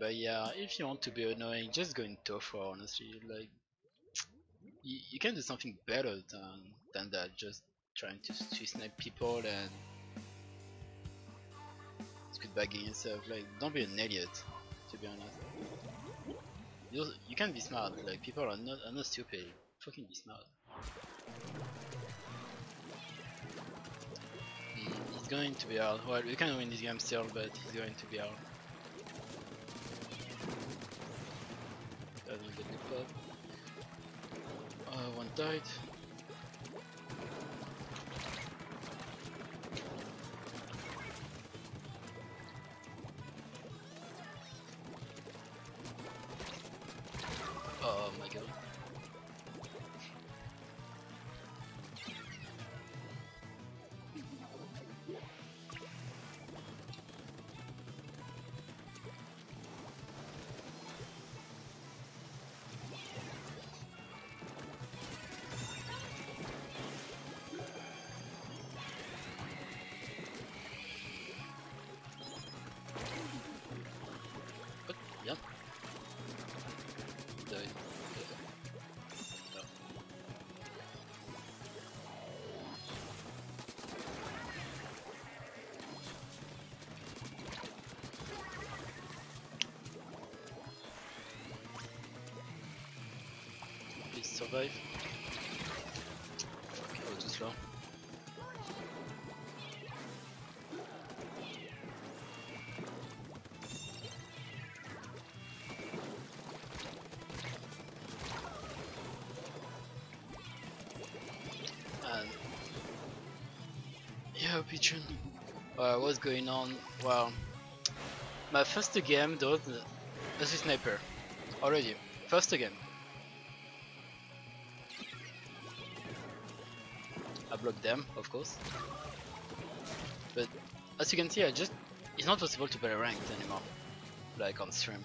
But yeah, if you want to be annoying, just go in Tofu, honestly. Like, you, you can do something better than, than that, just trying to Swiss snipe people and bagging yourself. Like, don't be an idiot, to be honest. You, you can be smart, like, people are not, are not stupid. Fucking be smart. He's going to be hard. Well, we can win this game still, but he's going to be hard. The. Uh, one died. Survive. Fuck, I was. And yeah, Pigeon. Uh, what's going on? Well, my first game though, this is sniper already. First game. I blocked them, of course. But as you can see, I just it's not possible to play ranked anymore, like on stream.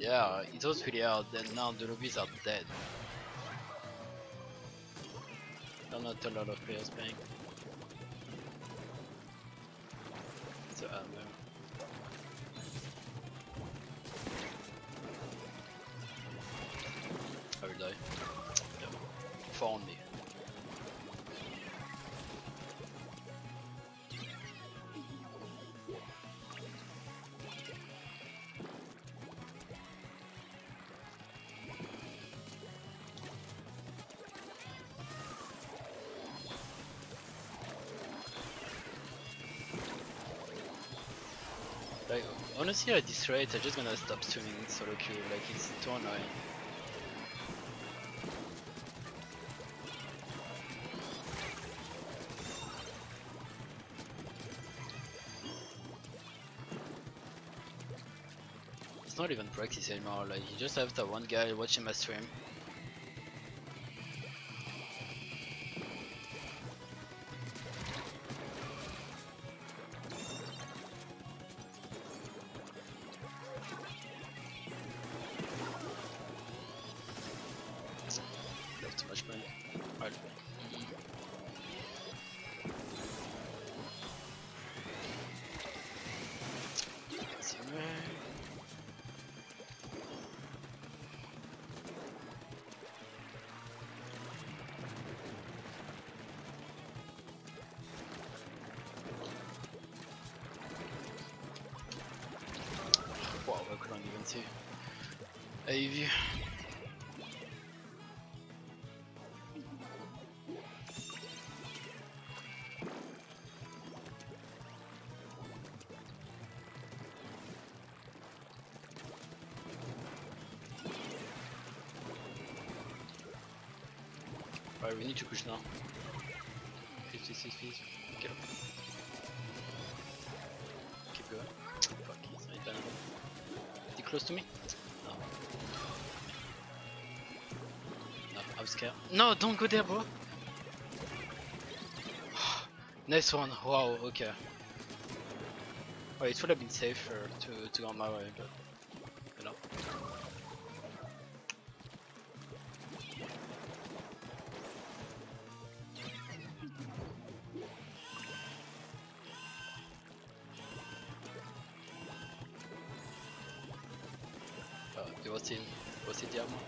Yeah, it was pretty hard, and now the rubies are dead. Are not a lot of players playing. So, um, honestly at this rate, I'm just gonna stop streaming solo queue, like it's too annoying. It's not even practice anymore, like you just have that one guy watching my stream. Love too much money. Alright. See where- Wow, I couldn't even see. AV. Alright, we need to push now. Please, please, please, please. Get up. Keep going. Fuck, he's not done. Is he close to me? No. I'm scared. No, don't go there, bro. nice one. Wow. Okay. Oh, it would have been safer to to go on my way, but Was in was it Diamond?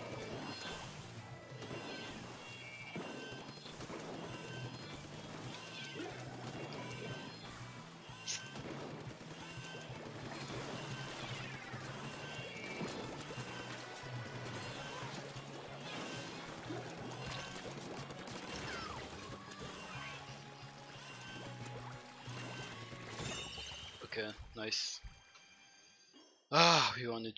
Okay, nice. Ah, we won the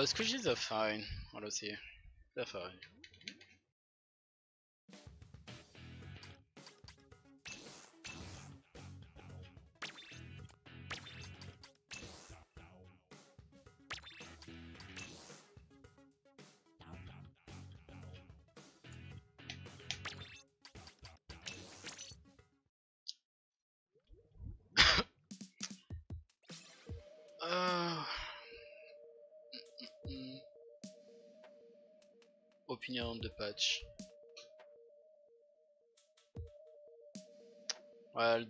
2v4. Well, squishies are fine, honestly. They're fine. Opinion on the patch. Well,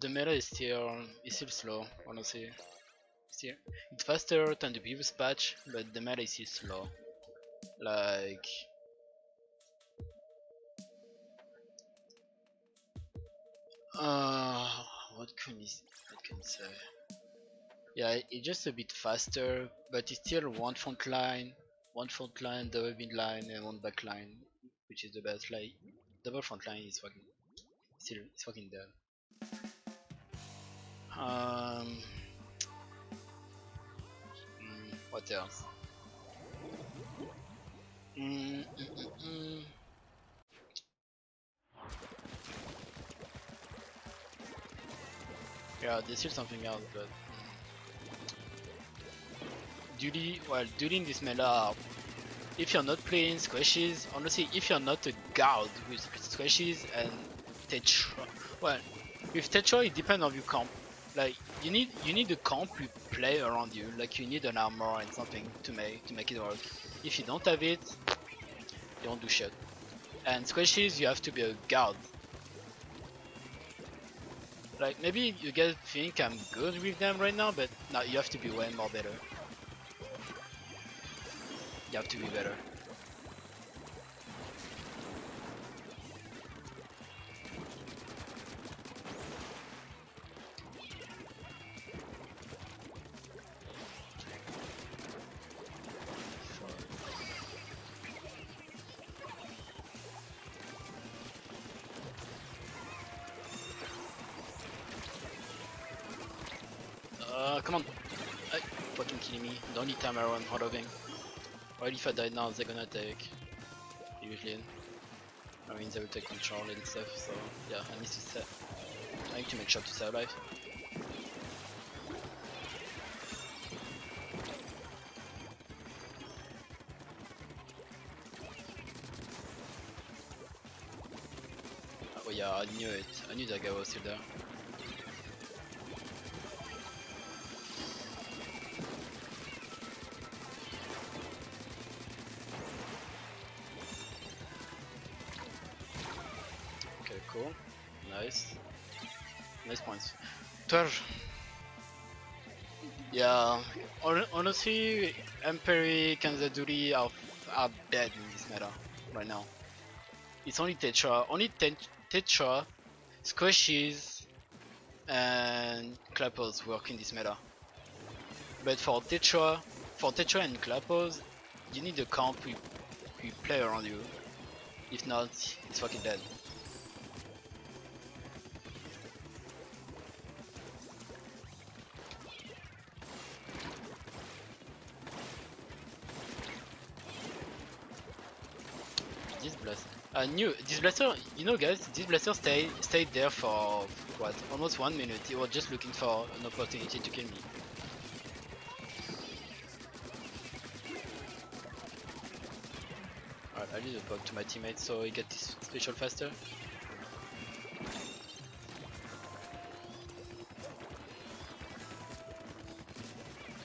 the meta is still is still slow, honestly. Still, it's faster than the previous patch, but the meta is still slow. Like, uh, what can we what can say? Yeah, it's just a bit faster, but it's still one front line, one front line, double mid line, and one back line, which is the best. Like, double front line is fucking still it's fucking dead. Um, mm, what else? Mm, mm, mm, mm. Yeah, there's still something else, but duty well during this meta if you're not playing squishes honestly if you're not a guard with squishes and tetra well with tetra it depends on your comp like you need you need a comp you play around you like you need an armor and something to make to make it work. If you don't have it you don't do shit. And squishes you have to be a guard. Like maybe you guys think I'm good with them right now but no you have to be way more better you have to be better. Uh, come on. Hey, fucking kidding me. Don't need time around hot oving. Well, if I die now, they're gonna take. Usually. I mean, they will take control and stuff, so yeah, I need to set. I need to make sure to stay alive. Oh yeah, I knew it. I knew that guy was still there. Cool. Nice. Nice points. 12. Yeah, hon- honestly, Enperry, Kanzaduri are, are dead in this meta right now. It's only Tetra, only te Tetra, Squishies, and Clappers work in this meta. But for Tetra, for Tetra and Clappers, you need a comp who, who play around you. If not, it's fucking dead. Blaster, uh, new this blaster. You know, guys, this blaster stayed stayed there for what almost one minute. He was just looking for an opportunity to kill me. Alright, I need a bug to my teammates so he gets this special faster.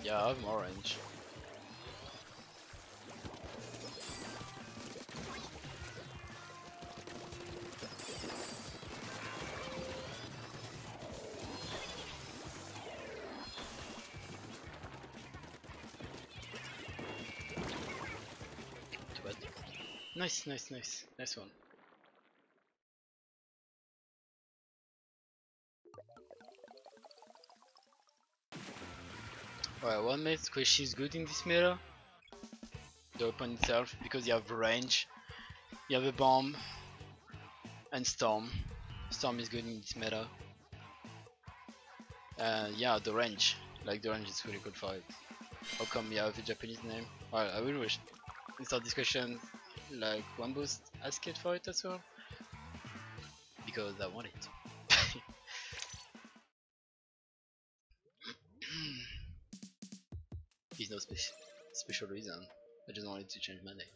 Yeah, I have more range. Nice, nice, nice. Nice one. Alright, one minute squishy is good in this meta. The weapon itself, because you have range, you have a bomb, and storm. Storm is good in this meta. Uh, yeah, the range. Like the range is really good for it. How come you have a Japanese name? Alright, I will wish start discussion like one boost ask it for it as well because I want it. There's no speci special reason. I just wanted to change my name.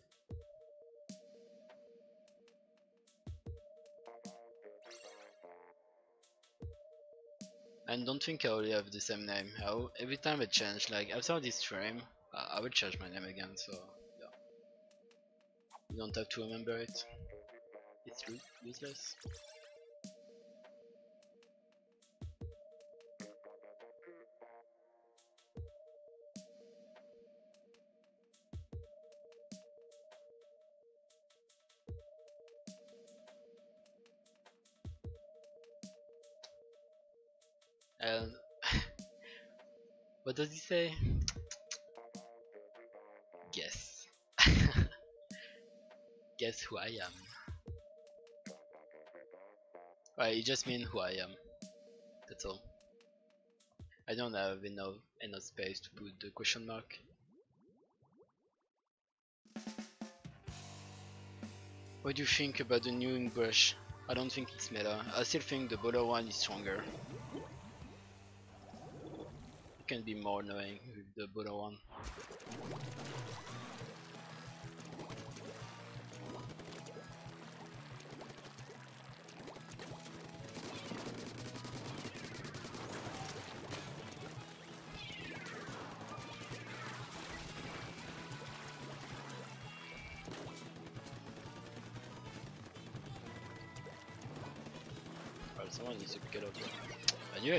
And don't think I only have the same name. I will- every time I change, like after this stream, I, I will change my name again. So you don't have to remember it. It's useless. And what does he say? Guess who I am. Right, just means who I am. That's all. I don't have enough enough space to put the question mark. What do you think about the new ink brush? I don't think it's meta. I still think the Bowler one is stronger. It can be more annoying with the Bowler one.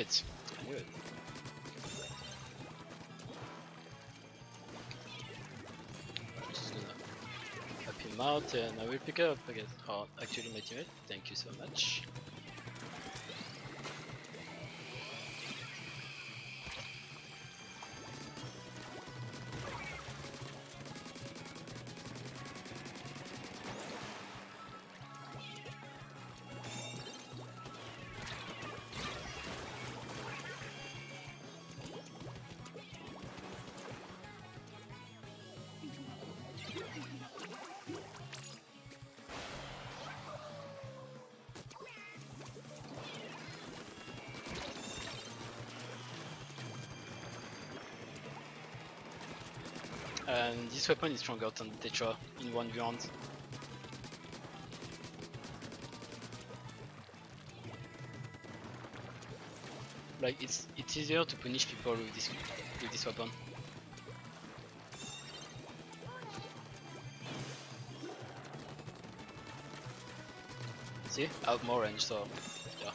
I'm just gonna help him out and I will pick up, guess. Oh, actually my teammate, thank you so much. This weapon is stronger than the Tetra in one round. Like it's it's easier to punish people with this with this weapon. See, I have more range, so yeah.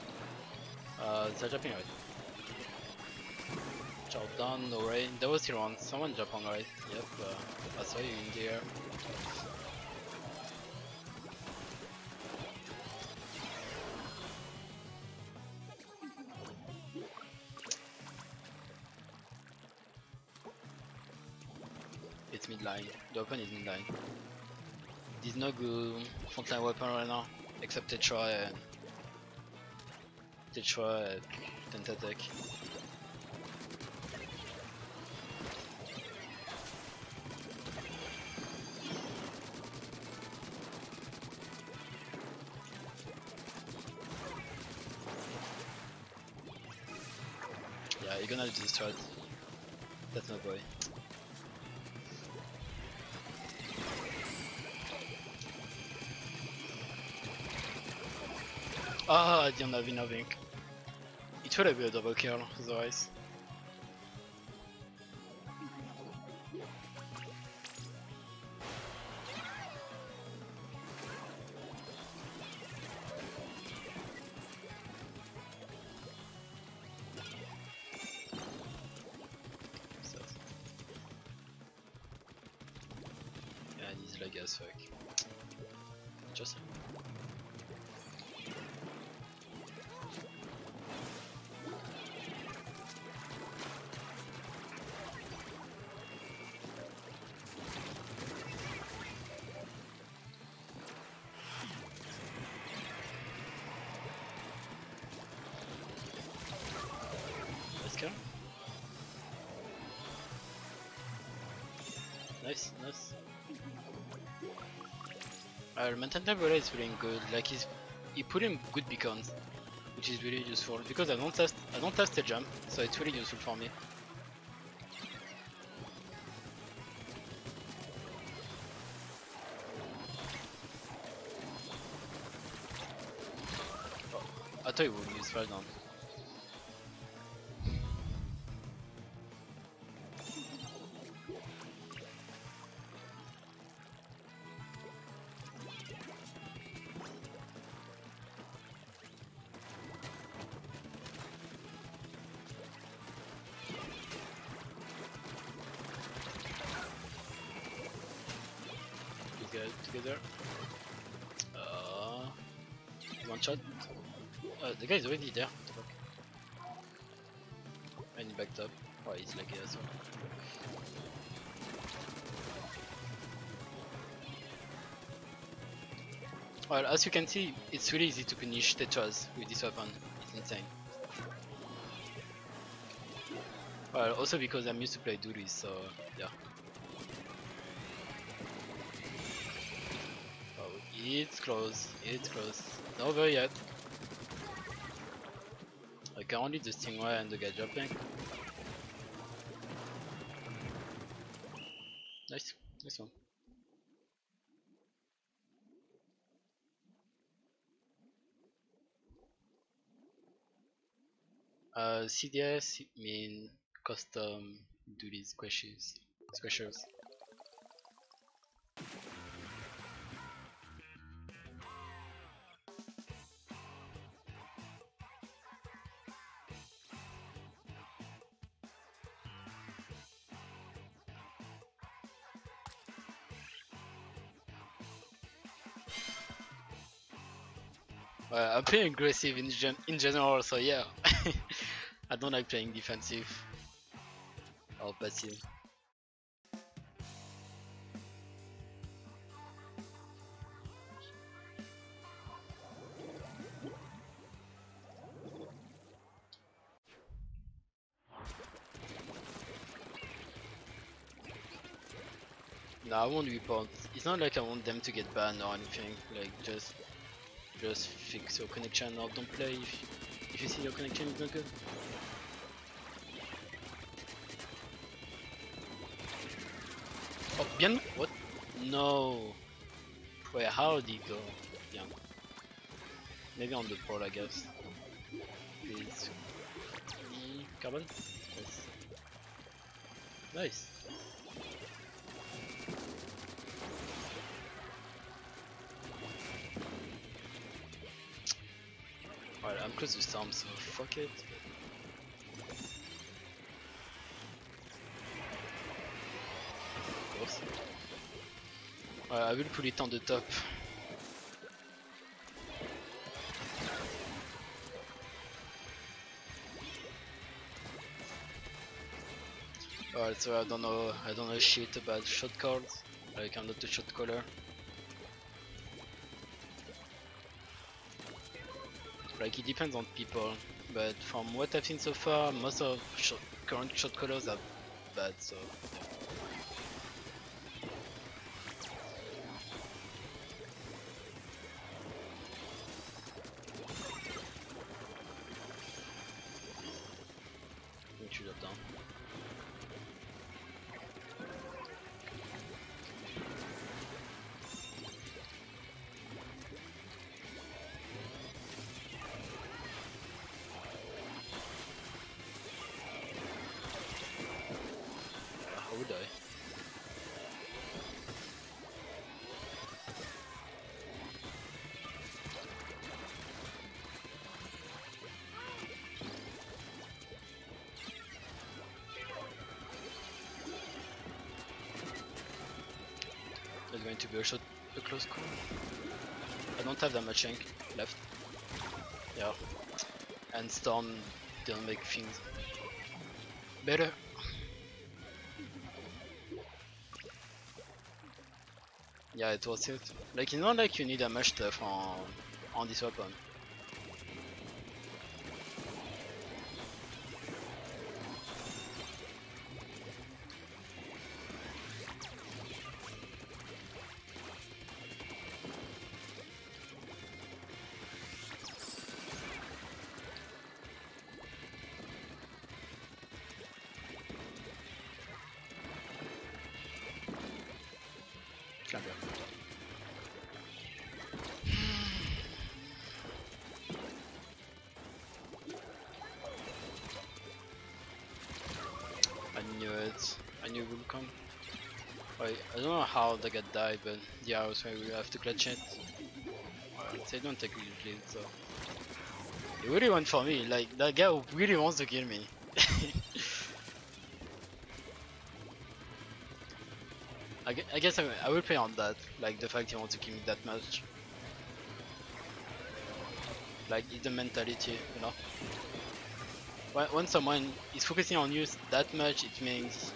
Uh, they're jumping right. Down, no rain. There was still one. Someone jump on right. Yep, uh, I saw you in the air. It's mid line. The open is mid line. There's no good frontline weapon right now, except Tetra and Tetra and Tentatek. Strat. That's my boy. Ah, di on avait nothing. It would have been a double kill, otherwise. Nice, nice. Uh, Mountain Umbrella is feeling good. Like he's he put in good beacons, which is really useful because I don't test I don't test the jump, so it's really useful for me. Oh, I thought you would use fire down. The guy is already there. What the fuck? Ah, and he backed up. Oh, he's like as well. Well, as you can see, it's really easy to finish Tetras with this weapon. It's insane. Well, also because I'm used to play dualies, so yeah. Oh, it's close, it's close. Not over yet. Only the Stingray and the jumping. Nice, nice one. Uh, CDS mean custom dualies squishes, squishers. Well, aggressive in, gen in general, so yeah. I don't like playing defensive or passive. No, I won't report. It's not like I want them to get banned or anything. Like just, just fix your connection or don't play if if you see your connection is not good. Oh, bien. What? No. Wait, how did he go? Bien. Maybe on the pole, I guess. Please. Carbon. Yes. Nice. Close to storm, so fuck it. Ouais, I will put it on the top. Alright, so I don't know, I don't know shit about shot calls. Like I'm not a shot caller. Like it depends on people, but from what I've seen so far, most of shot, current shot callers are bad. So. Tu going to be a shot, a close call. I don't have that much ink left. Yeah. And Storm didn't make things better. Yeah, it was it. Like, it's not like you need a much stuff on, on this weapon. I knew it. I knew it would come. Wait, I don't know how the guy died, but yeah, I was saying we have to clutch it. They don't take it lead, so. He really went for me, like, that guy really wants to kill me. I, guess I, will play on that, like the fact he wants to kill me that much. Like it's the mentality, you know. When, when someone is focusing on you that much, it means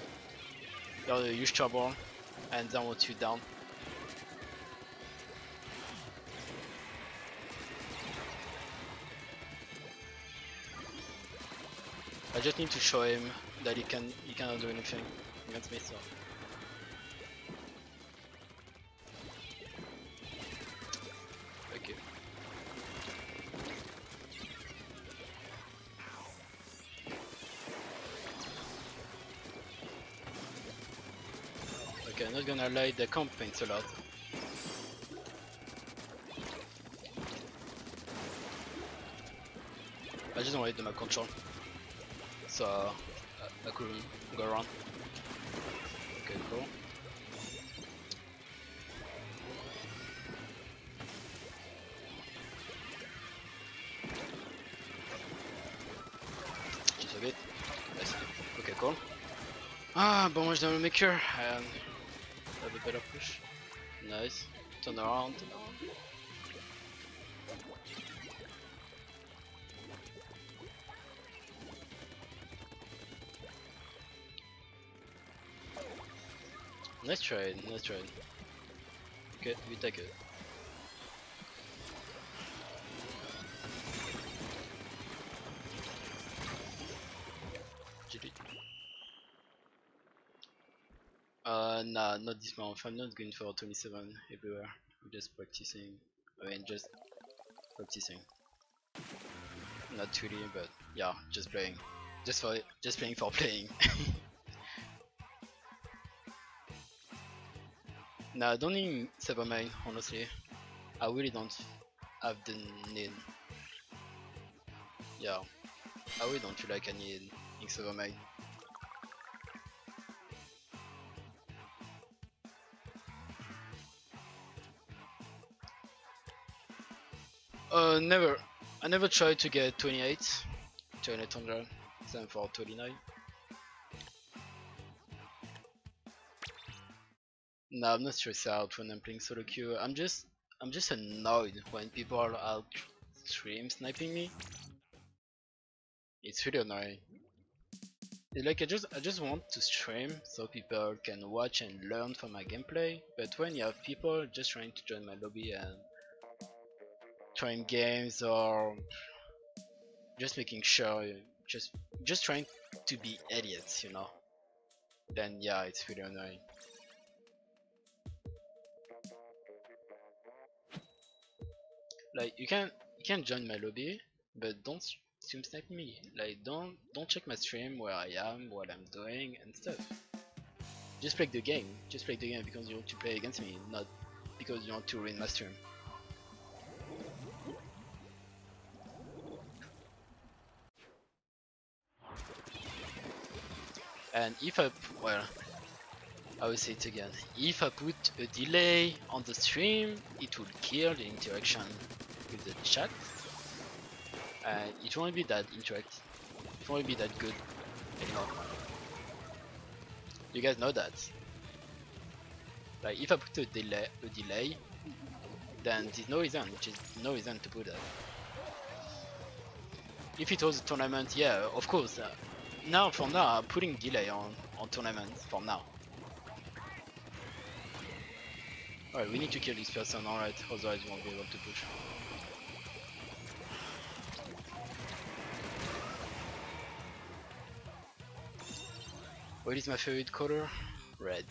you're huge trouble, and they want you down. I just need to show him that he can he cannot do anything against me. So. I'm not gonna lie, the comp paints a lot. I just don't want to my control. So uh, I couldn't go around. Okay, cool. Just a bit. Nice. Okay, cool. Ah, bon, moi je dois le maker. Um, better push. Nice. Turn around, turn around. Nice trade, nice trade. Okay, we take it. Not this month. I'm not going for 27 everywhere. I'm just practicing. I mean, just practicing. Not really, but yeah, just playing. Just for just playing for playing. nah, I don't need main, honestly. I really don't have the need. Yeah, I really don't feel like I need Ink Never. I never tried to get 28, 2800, same for 29. No, I'm not stressed out when I'm playing solo queue. I'm just, I'm just annoyed when people are out stream sniping me. It's really annoying. It's like I just I just want to stream so people can watch and learn from my gameplay. But when you have people just trying to join my lobby and trying games or just making sure just just trying to be idiots, you know, then yeah, it's really annoying. Like you can you can join my lobby, but don't stream snipe me. Like don't don't check my stream where I am, what I'm doing and stuff. Just play the game. Just play the game because you want to play against me, not because you want to ruin my stream. And if I well I will say it again. If I put a delay on the stream, it will kill the interaction with the chat. And it won't be that interact. It won't be that good anymore. You guys know that. Like if I put a delay, a delay, then there's no reason, which is no reason to put that. If it was a tournament, yeah, of course. Uh, now, for now, I'm putting delay on on tournaments for now. Alright, we need to kill this person, alright, otherwise we won't be able to push. What is my favorite color? Red.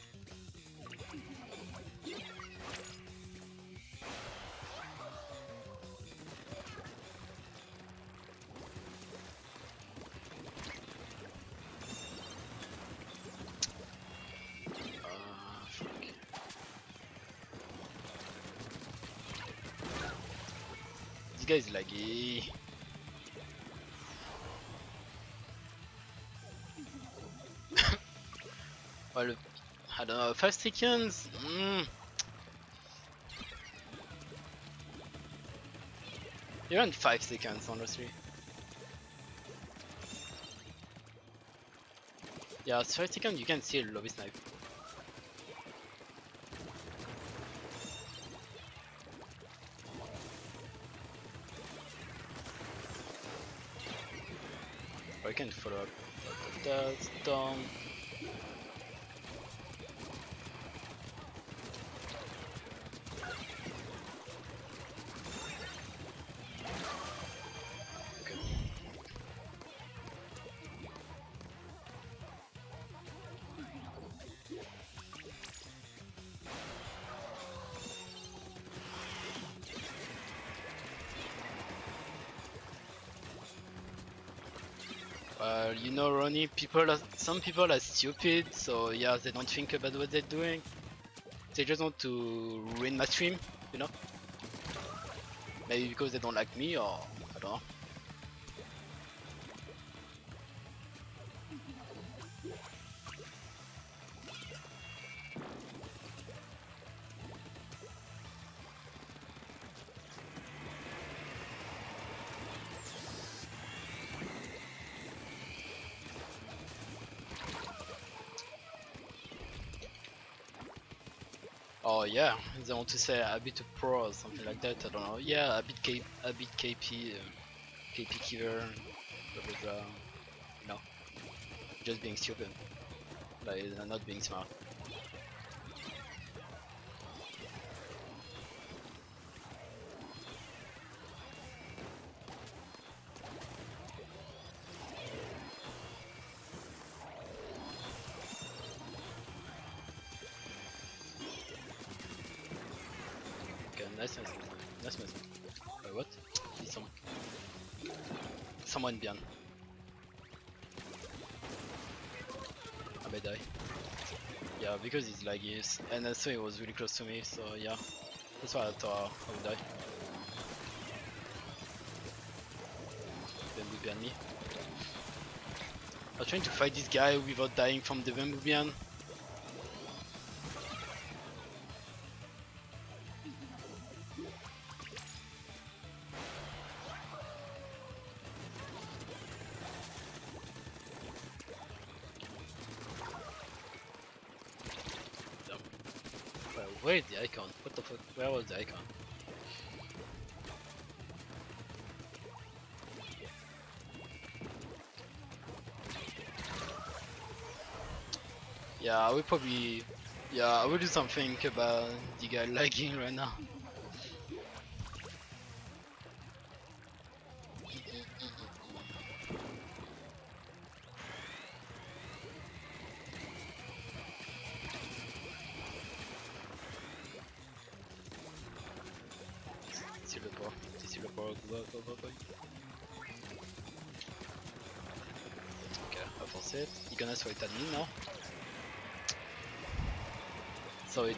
Well, I don't know, 5 seconds? Mm. Even 5 seconds, on the honestly. Yeah, 5 seconds you can still lobby snipe. I can follow up. That's down. Know, Ronnie, people are, some people are stupid, so yeah, they don't think about what they're doing. They just want to ruin my stream, you know? Maybe because they don't like me, or I don't know. Oh yeah, they want to say a bit of pro or something like that. I don't know. Yeah, a bit K, a bit KP, uh, KP Kiver, blah blah blah. No, just being stupid. Like not being smart. Laggy, and also he was really close to me, so yeah. That's why I thought I would die. Bamboo behind me. I was trying to fight this guy without dying from the bamboo behind. Where's the icon? What the fuck? Where was the icon? Yeah, I will probably... Yeah, I will do something about the guy lagging right now.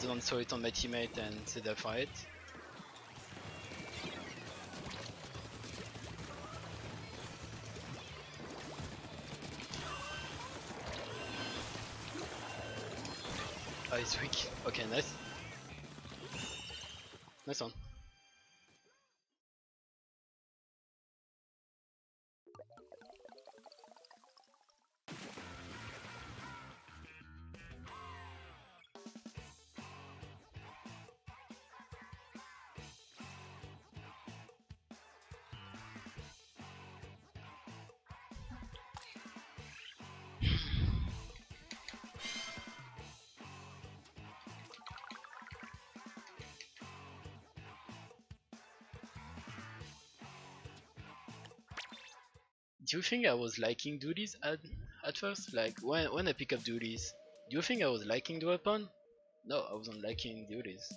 So don't throw it on my teammate and see the fight. Oh, he's weak. Okay, nice. Nice do you think I was liking dualies at at first? Like when when I pick up dualies, do you think I was liking the weapon? No, I wasn't liking dualies.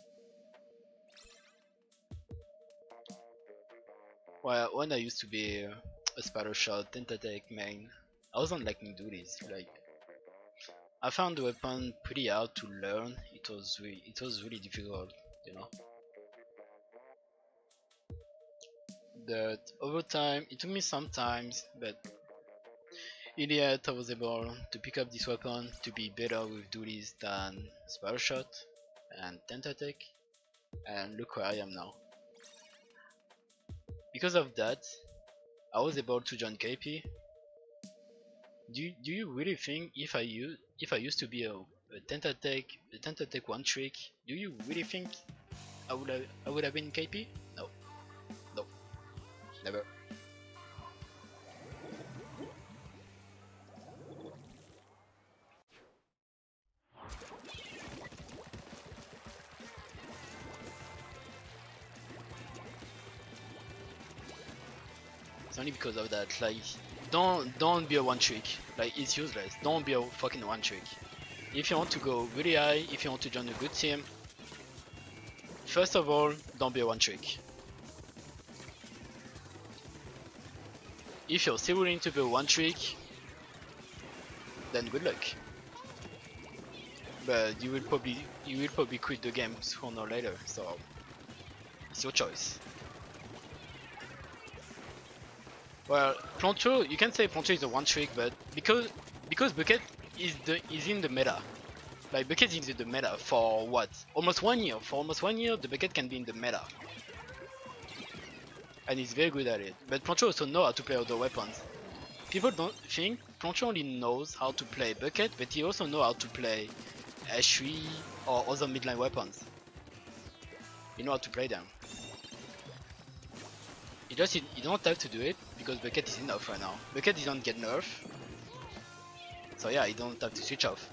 Well, when I used to be a Splattershot, Tentatek main, I wasn't liking dualies. Like I found the weapon pretty hard to learn. It was it was really difficult, you know. But over time, it took me some times, but in the end I was able to pick up this weapon to be better with dualies than Splattershot and Tentatek, and look where I am now. Because of that, I was able to join KP. Do you, do you really think if I use if I used to be a, a Tentatek a Tentatek one trick, do you really think I would have I would have been KP? No. Never. It's only because of that. Like, don't don't be a one trick. Like, it's useless. Don't be a fucking one trick. If you want to go really high, if you want to join a good team, first of all, don't be a one trick. If you're still willing to a one trick, then good luck. But you will probably you will probably quit the game sooner or later. So it's your choice. Well, Plancho, you can say Plancho is a one trick, but because because Bucket is the is in the meta. Like Bucket is in the meta for what? Almost one year. For almost one year, the Bucket can be in the meta. And he's very good at it. But Plancho also know how to play other weapons. People don't think Plancho only knows how to play Bucket, but he also know how to play H3 or other midline weapons. You know how to play them. You just you don't have to do it because Bucket is enough right now. Bucket didn't get nerfed. So yeah, you don't have to switch off.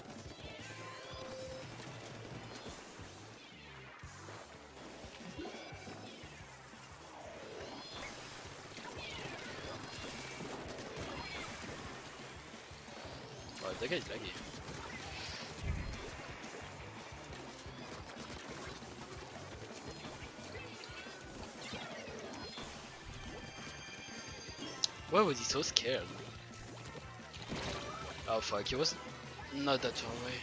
Why was he so scared? Oh fuck, he was not that far away.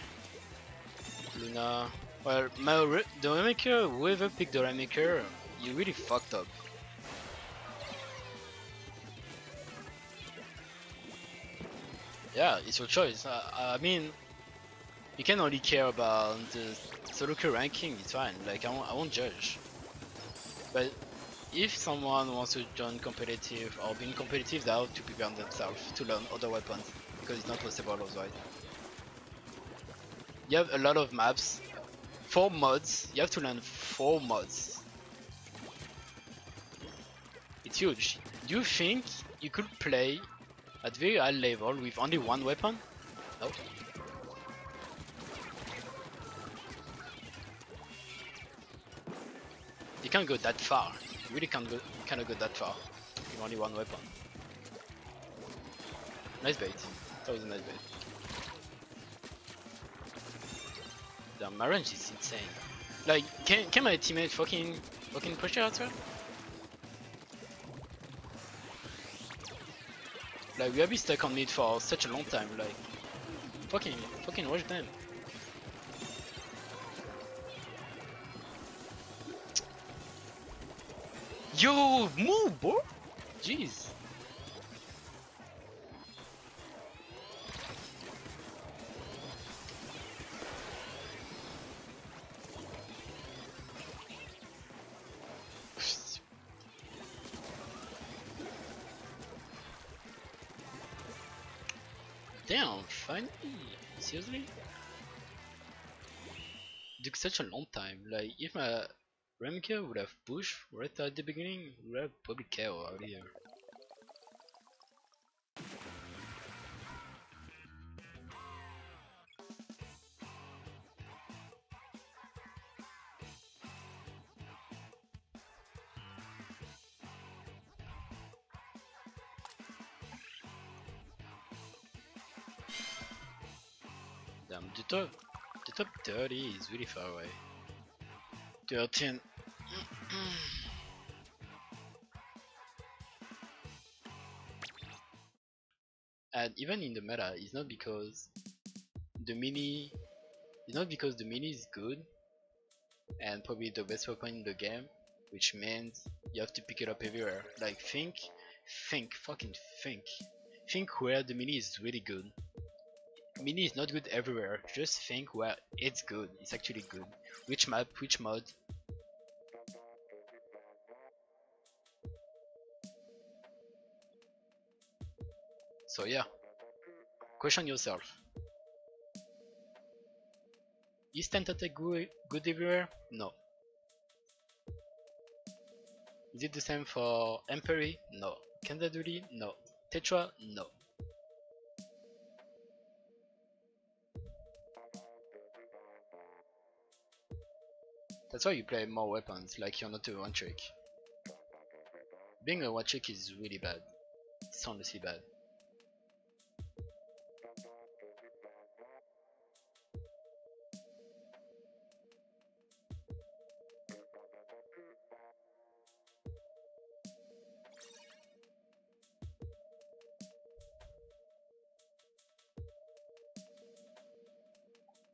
Luna. Well, my the Rainmaker, whoever picked the Rainmaker, you really fucked up. Yeah, it's your choice. I, I mean, you can only care about the solo ranking, it's fine. Like, I won't, I won't judge. But if someone wants to join competitive or being competitive, they have to prepare themselves to learn other weapons because it's not possible otherwise. You have a lot of maps, four mods. You have to learn four mods. It's huge. Do you think you could play at very high level with only one weapon? No. You can't go that far. You really can't go cannot go that far with only one weapon. Nice bait. That was a nice bait. The my range is insane. Like can can my teammate fucking fucking push her as? Like we have been stuck on mid for such a long time, like fucking fucking rush them. Yo, move, bro! Jeez. Seriously? Took such a long time. Like, if uh, my Remke would have pushed right at the beginning, we would have probably KO here. Damn, the top, the top 30 is really far away. 13. and even in the meta, it's not because the mini, it's not because the mini is good and probably the best weapon in the game, which means you have to pick it up everywhere. Like think, think, fucking think, think where the mini is really good mini is not good everywhere. Just think where it's good. It's actually good. Which map, which mod. So yeah. Question yourself. Is Tentatek good, good everywhere? No. Is it the same for Enperry? No. Candaduli? No. Tetra? No. That's why you play more weapons, like you're not a one trick. Being a one trick is really bad. It's honestly bad.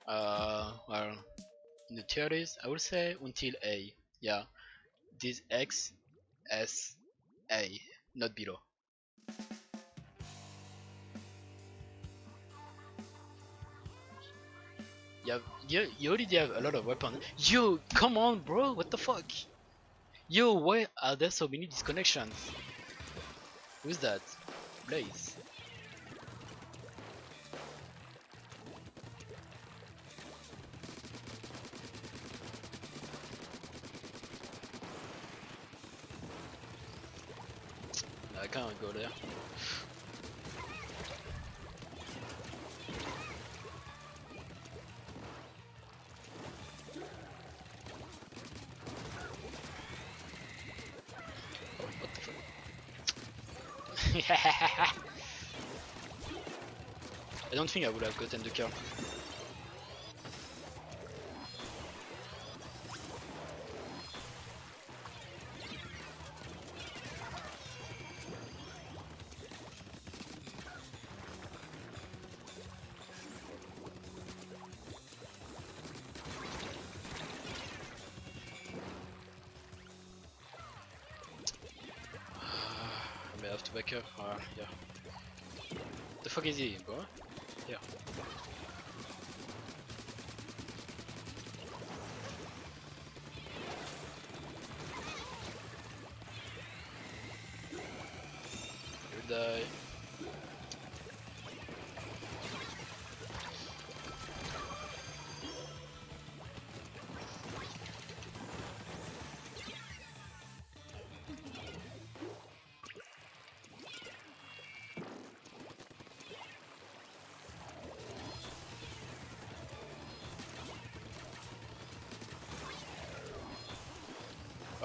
Uh, well, in the theories, I would say until A. Yeah, this X, S, A, not below. You, have, you, you already have a lot of weapons. Yo, come on, bro, what the fuck? Yo, why are there so many disconnections? Who's that? Blaze. I don't think I would have gotten the kill. Back up. Uh, yeah. The fuck is he, bro?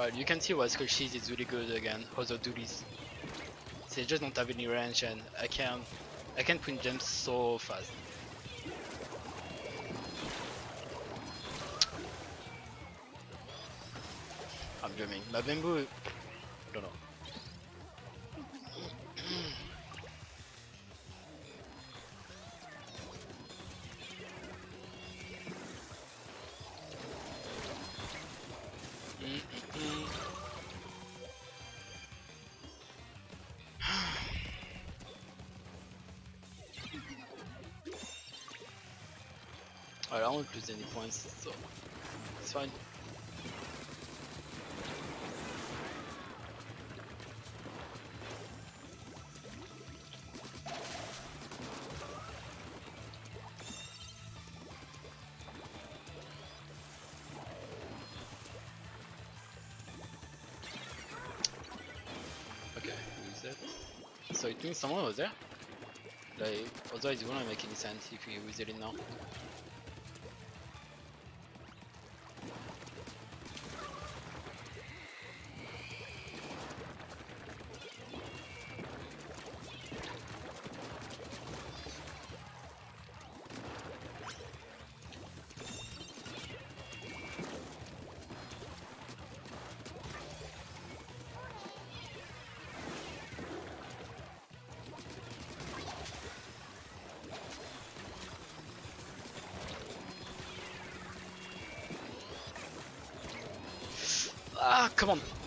You can see why Squelchies is really good again, other dualies. They just don't have any range and I can I can print them so fast. I'm dreaming. My bamboo I don't lose any points, so it's fine. Okay. So it means someone was there? Like, otherwise it wouldn't make any sense if you use it now. Ah, come on.